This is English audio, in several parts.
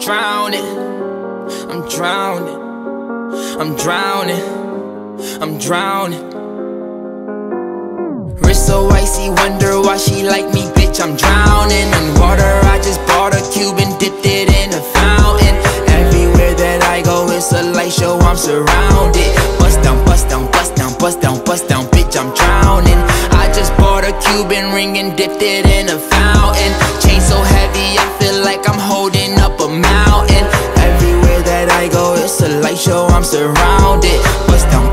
Drowning, I'm drowning, I'm drowning, I'm drowning. Wrist so icy, wonder why she like me, bitch. I'm drowning in water. I just bought a Cuban, dipped it in a fountain. Everywhere that I go, it's a light show. I'm surrounded. Bust down, bust down, bust down, bust down, bust down, bitch. I'm drowning. I just bought a Cuban ring and dipped it in a fountain. Chain so heavy, I feel like I'm holding mountain. Everywhere that I go, it's a light show. I'm surrounded. Bust down,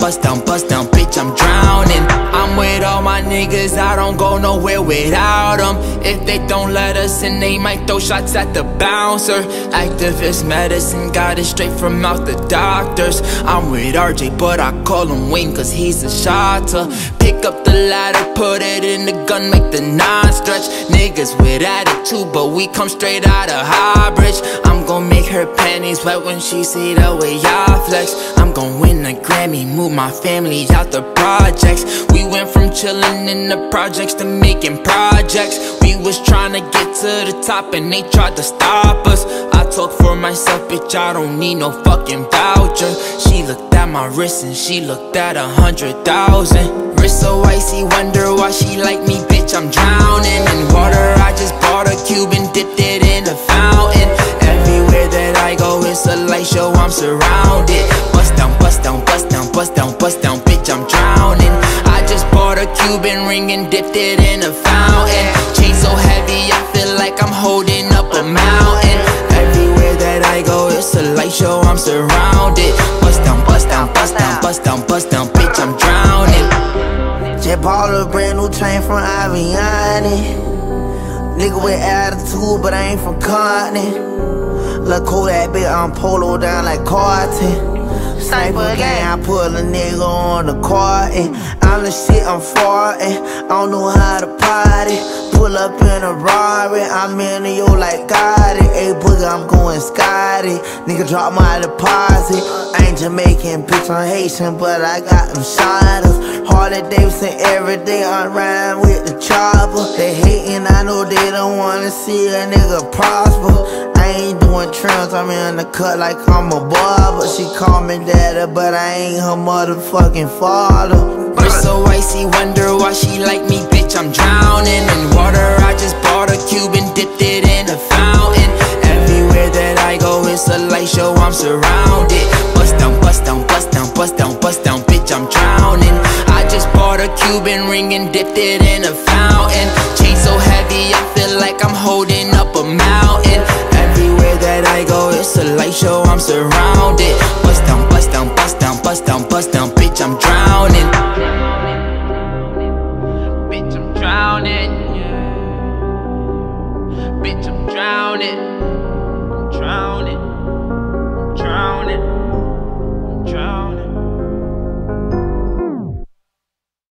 bust down, bust down, bitch. I'm drowning. I'm with all my niggas, I don't go nowhere without them. If they don't let us in, they might throw shots at the bouncer. Actavis medicine, got it straight from out the doctors. I'm with RJ, but I call him Wayne, cause he's a shotter. Pick up the ladder, put it in the gun, make the non stretch. Niggas with attitude, but we come straight out of Highbridge. I'm gon' make her panties wet when she see the way I flex. I'm gon' win a Grammy, move my family out the projects. We went from chillin' in the projects to making projects. We was tryna get to the top and they tried to stop us. I talk for myself, bitch, I don't need no fucking voucher. She looked at my wrist and she looked at a hundred thousand. Wrist so icy, wonder why she like me, bitch. I'm drowning in water. I just bought a Cuban, dipped it in a fountain. Everywhere that I go, it's a light show. I'm surrounded. Bust down, bust down, bust down, bust down, bust down, bitch. I'm drowning. I just bought a Cuban ring and dipped it in a fountain. Chain so heavy, I feel like I'm holding up a mountain. Everywhere that I go, it's a light show. I'm surrounded. Bust down, bust down, bust down, bust down, bust down, bitch. I'm drowning. Just bought a brand new chain from Avianne. Nigga with attitude, but I ain't from Compton. Look cool that bitch, I'm polo down like Carlton. Sniper gang, I put a nigga on the carton. I'm the shit, I'm farting. Eh. I don't know how to party. Pull up in a Rari, I'm in the yo like Gotti. Eh. Hey, boogie, I'm going Scotty. Nigga, drop my deposit. I ain't Jamaican, bitch, I'm Haitian, but I got them shotters. Harley Davidson every day, I ride with the chopper. They hating, I know they don't wanna see a nigga prosper. Ain't doing trims, I'm in the cut like I'm a barber. She call me daddy, but I ain't her motherfucking father. Wrist so icy, wonder why she like me, bitch. I'm drowning in water. I just bought a Cuban, dipped it in a fountain. Everywhere that I go, it's a light show. I'm surrounded. Bust down, bust down, bust down, bust down, bust down, bitch. I'm drowning. I just bought a Cuban ring and dipped it in a fountain. Chain so heavy, I feel drowning. Yeah. Bitch, I'm drowning. I'm drowning.